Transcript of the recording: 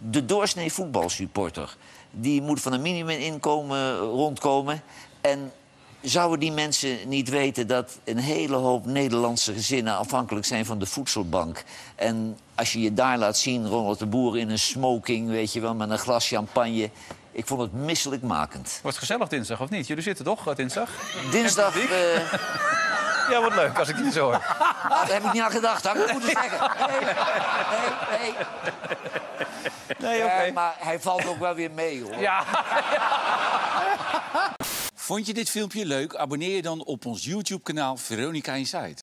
de doorsnee voetbalsupporter... die moet van een minimuminkomen rondkomen. En zouden die mensen niet weten dat een hele hoop Nederlandse gezinnen... afhankelijk zijn van de voedselbank? En als je je daar laat zien, Ronald de Boer in een smoking... weet je wel, met een glas champagne... Ik vond het misselijkmakend. Wordt gezellig dinsdag, of niet? Jullie zitten toch eh, dinsdag? Dinsdag... eh, Ja, wat leuk als ik dit zo hoor. Ah, daar heb ik niet aan gedacht, had ik moeten zeggen. Nee, nee, nee. Nee, oké. Eh, maar hij valt ook wel weer mee, hoor. Ja. Vond je dit filmpje leuk? Abonneer je dan op ons YouTube-kanaal Veronica Inside.